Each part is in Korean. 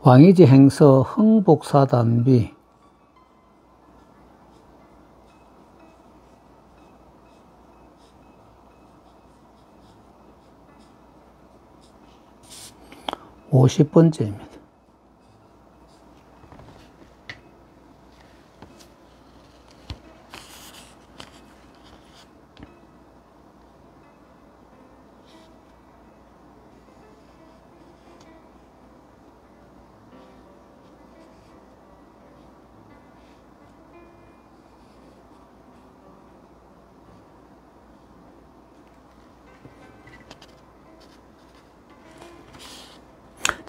왕이지 행서 흥복사단비 오십 번째입니다.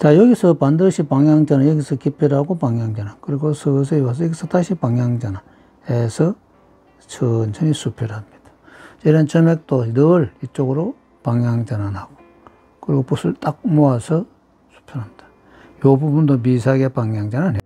자, 여기서 반드시 방향전환, 여기서 기필하고 방향전환, 그리고 서서히 와서 여기서 다시 방향전환 해서 천천히 수필 합니다. 이런 점액도 늘 이쪽으로 방향전환하고, 그리고 붓을 딱 모아서 수필합니다. 이 부분도 미세하게 방향전환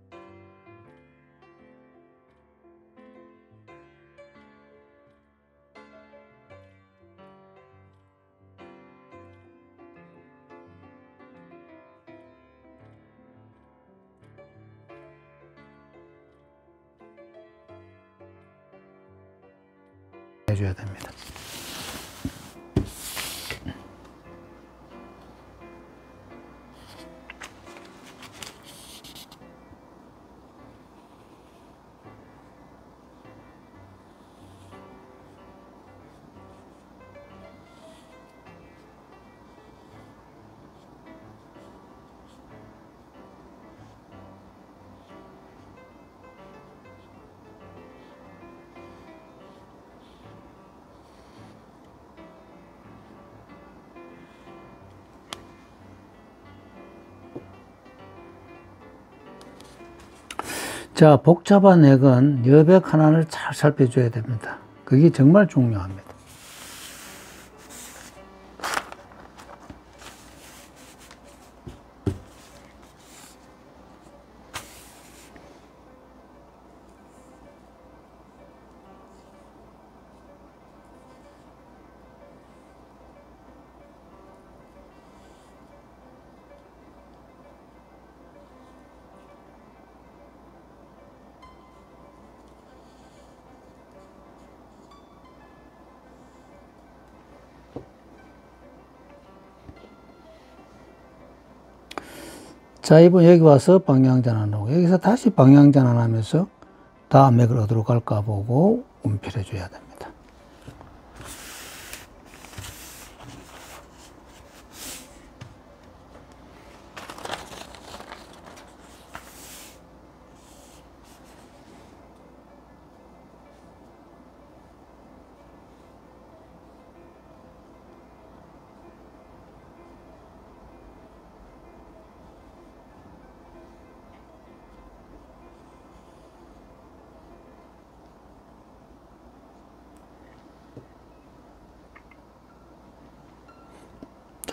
해. 해줘야 됩니다. 자, 복잡한 액은 여백 하나를 잘 살펴줘야 됩니다. 그게 정말 중요합니다. 자, 이번 여기 와서 방향전환하고, 여기서 다시 방향전환하면서 다음 맥을 어디로 갈까 보고 운필해 줘야 됩니다.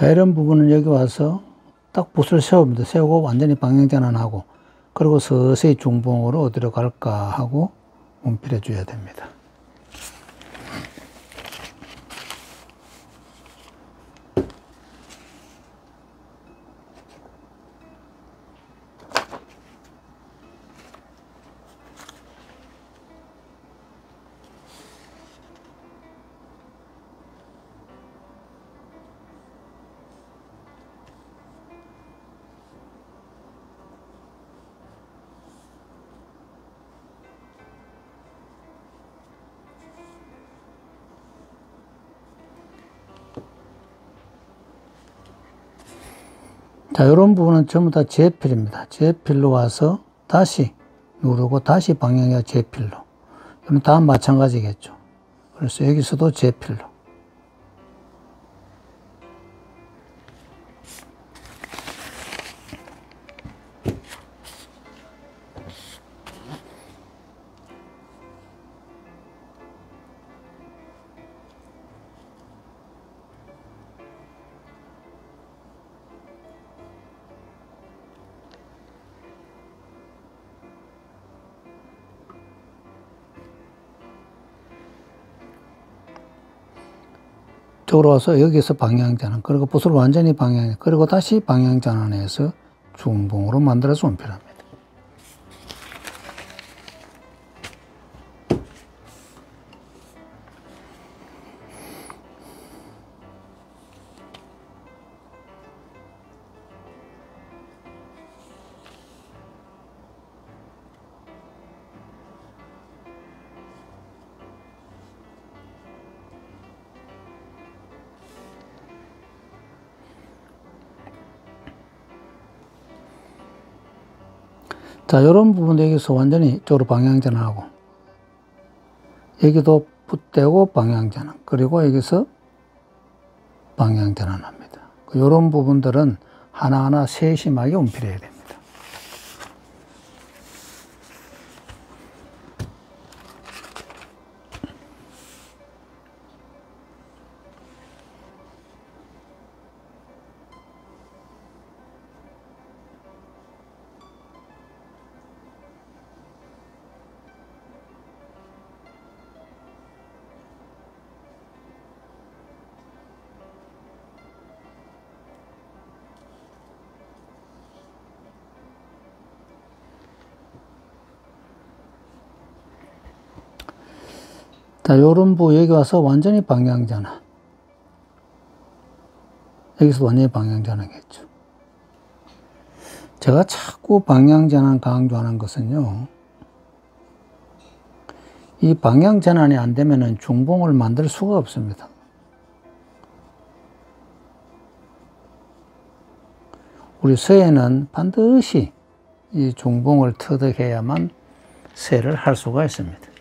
자, 이런 부분은 여기 와서 딱 붓을 세웁니다. 세우고 완전히 방향 전환하고, 그리고 서서히 중봉으로 어디로 갈까 하고 운필해 줘야 됩니다. 자, 이런 부분은 전부 다 제필입니다. 제필로 와서 다시 누르고 다시 방향이 제필로. 그럼 다 마찬가지겠죠. 그래서 여기서도 제필로. 쪽으로 와서 여기서 방향 전환, 그리고 붓을 완전히 방향, 그리고 다시 방향 전환해서 중봉으로 만들어서 원필합니다. 자, 이런 부분 여기서 완전히 이쪽으로 방향 전환하고, 여기도 붓대고 방향 전환, 그리고 여기서 방향 전환합니다. 이런 부분들은 하나하나 세심하게 움필해야 됩니다. 자, 요런 부 여기 와서 완전히 방향 전환. 여기서 완전히 방향 전환겠죠. 제가 자꾸 방향 전환 강조하는 것은요. 이 방향 전환이 안 되면은 중봉을 만들 수가 없습니다. 우리 서예는 반드시 이 중봉을 터득해야만 세를 할 수가 있습니다.